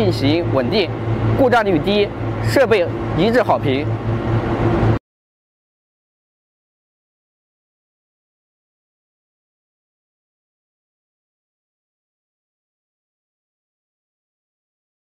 运行稳定故障率低设备一致好评。